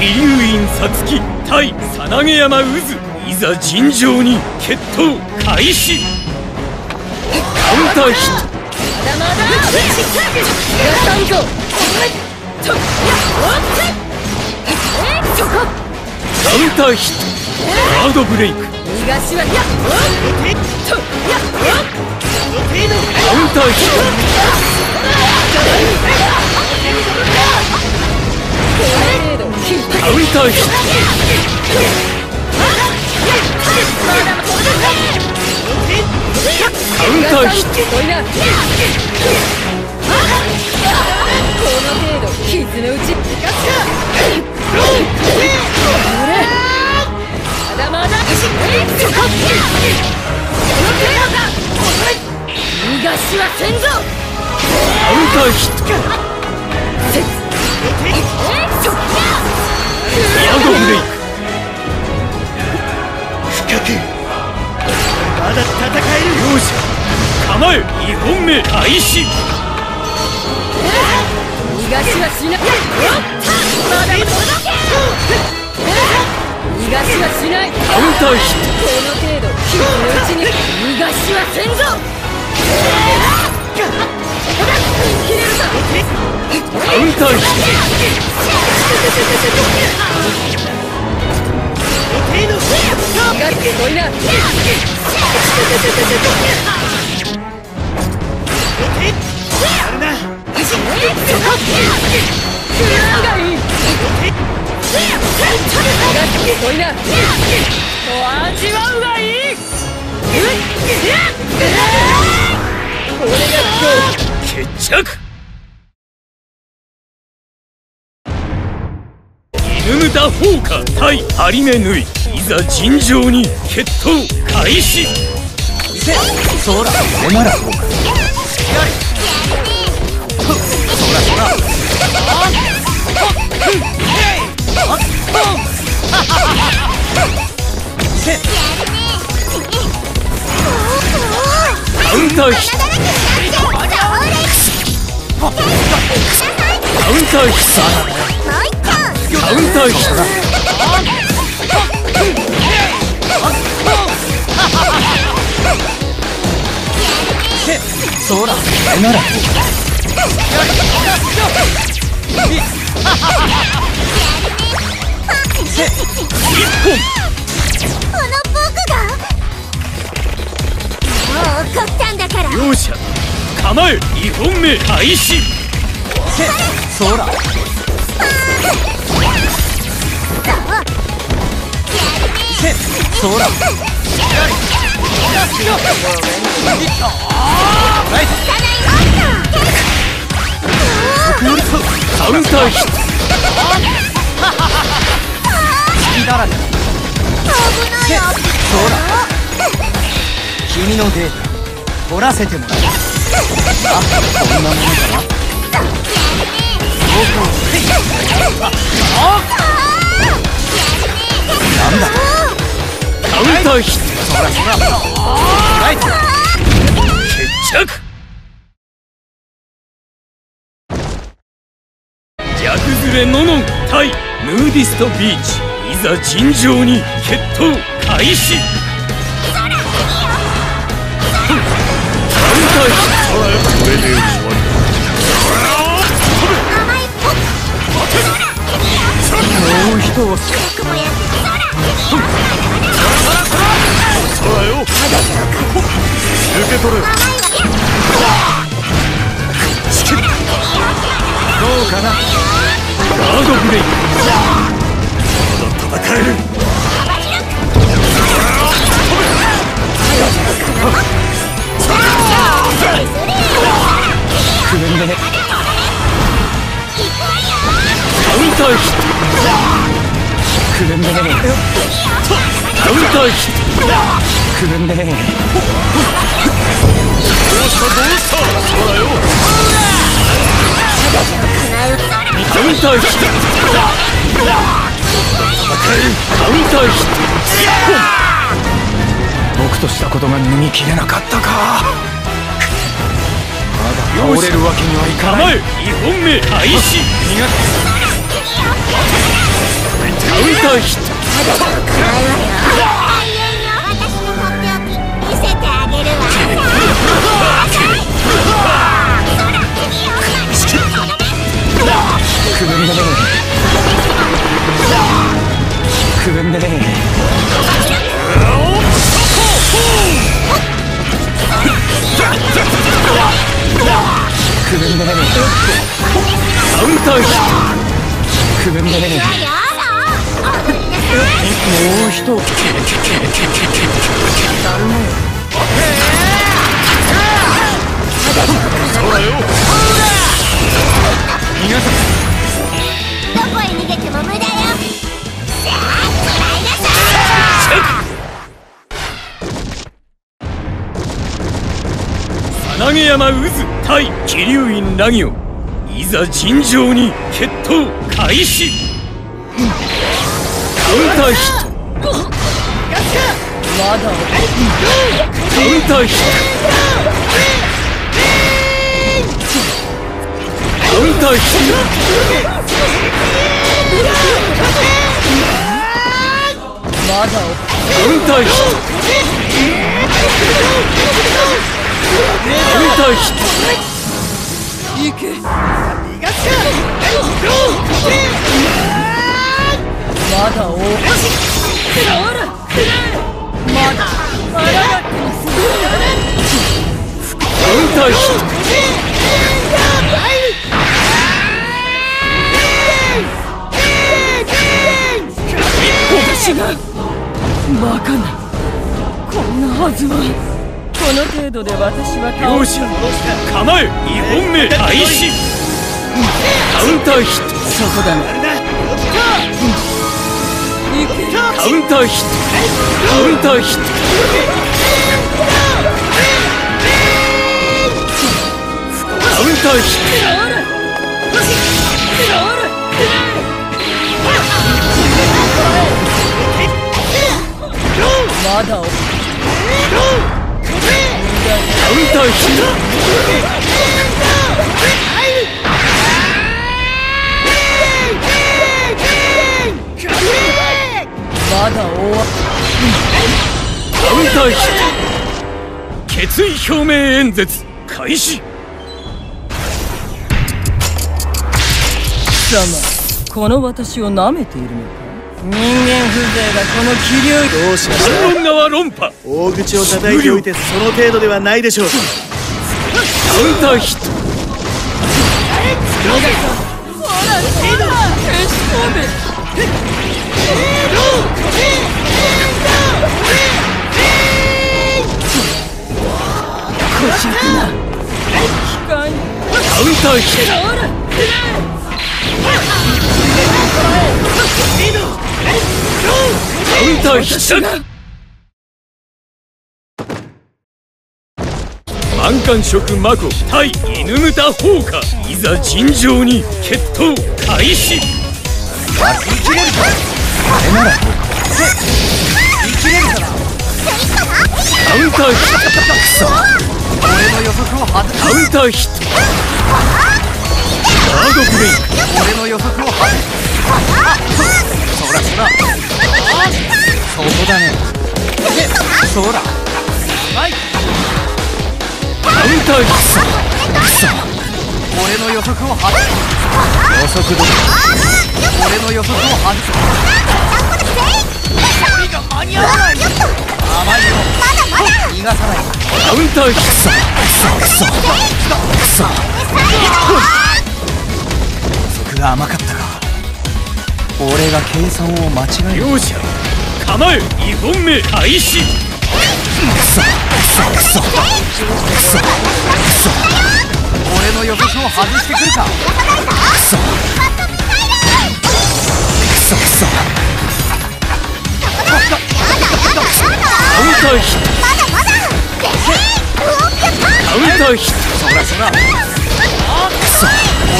飛龍院さつき対さなげ山渦いざ尋常に決闘開始。カウンターヒット。まだまだカウンターヒット。ガードブレイクカウンターヒッ程いカウンターヒットカウンターヒットおいなこの程度傷のうちまだまだそここの程度だ逃がしはせん。ぞカウンターヒットそっガードブレイク深くまだ戦える両者構え2本目開始逃がしはしないまだ届け逃がしはしないカウンターヒットこの程度傷のうちに逃がしはせんぞ切れるかトカウンター決着犬ヌダフォーカ対ハリメヌイ。いざ尋常に決闘開始。そらお前ら。そうかカウンターヒットカウンターヒットカウンターヒットそらお前ならこの僕がもう怒ったんだから両者構え2本目開始そらそらカウンターヒット隙だらけ危ないよ君のデータ取らせてもらうあこんなものかななんだ？カウンターヒッそらそらはい。ト決着逆ずれののん対ヌーディストビーチ。いざ尋常に決闘開始。カウンターヒット。これで終わり甘いポもう一押しけ取れどうかな？ガードブレイクまだ戦えるくるんでねカウンターヒットくるんで。ねカウンターヒットくるんで。ねどうしたどうしたそうだよカウンターヒットカウンターヒッ僕としたことが脱ぎきれなかったか。まだ倒れるわけにはいトかない。構え2本目開始逃がターヒットカウンターヒッくぐんね。や。だ踊りなさいもう一どこへ逃げても無駄よさあ捕らえなさいトさなげ山渦対桐生院ラ行いざ尋常に決闘開始カウンタヒットまだカウンターヒットカウンターヒッまだカウンターヒットカウンターヒット行けまだおほらわらくれまだまだカウンターヒット私がバカなこんなはずはこの程度で私は倒両者構え2本目開始カウンターヒットそこだな行けカウンターヒット。カウンターヒット。カウンターヒッほらほらまだカウンターヒットまだ終わカウンターヒット決意表明演説開始貴様この私を舐めているのか人間風情がこの気流どうしました反論側論破大口を叩いておいてその程度ではないでしょうカウンターヒットカウンターヒットほらカウンターヒット満貫色マコ対犬火いざ尋常に決闘開始カウンターヒットカウンターヒットガードブレイク俺の予測を外すそらそらそこだねそらはいカウンターヒット俺の予測を外す予測ど俺の予測を外す距離が間に合わない甘いよ逃がさないカウンターヒッくそくそくそ予測が甘かったか俺が計算を間違える両者構え2本目開始くそくそくそくそくそ俺の予測を外してくるかくそくそくそカウンターヒットカウンターヒットそらそらくそ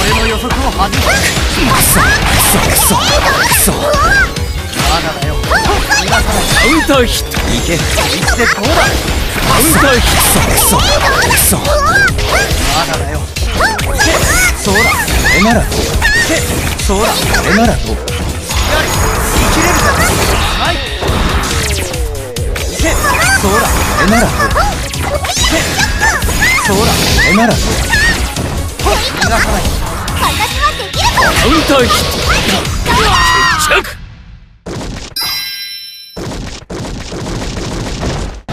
俺の予測を外すくそくそくそくそまだだよ逃がさない。カウンターヒットい。けい。つでどうだカウンターヒッくそくそまだだよそうだ俺ならどうそうだ俺ならどう生きれるかれならそらなら逃がさない私はできるぞカウンターヒット決着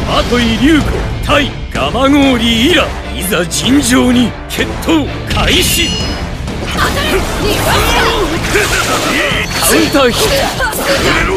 アトイリュウコ対ガマゴーリイラいざ尋常に決闘開始カウンターヒット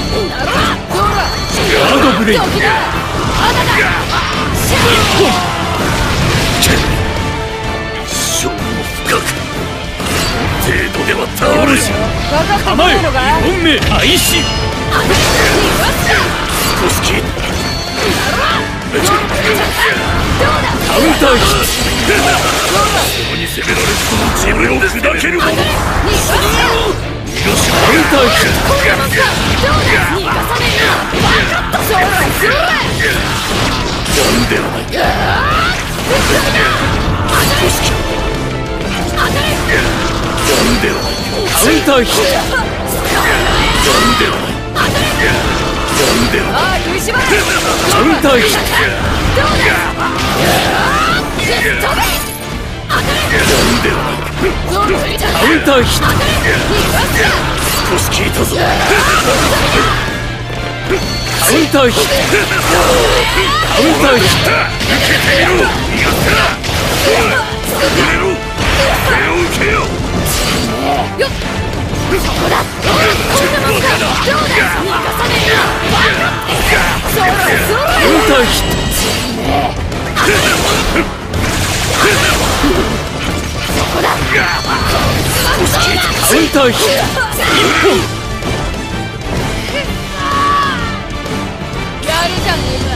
ブレイクドキだまだだシャ一生も深く程度では倒れず構えないのか2本目開始逃がす少し効いたどうだカウンターヒットそこに攻められず自分を砕けるものンターヒットこんなもんかどうだ逃がさねえよバカそらそらなんではないカウンターヒット少し効いたぞカウンターヒットカウンターヒット受けてみろカウンターヒッやるじゃねえか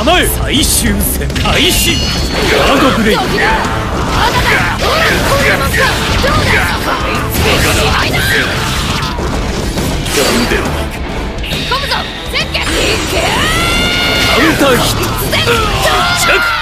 構え最終戦開始。ガードブレイカウンターヒット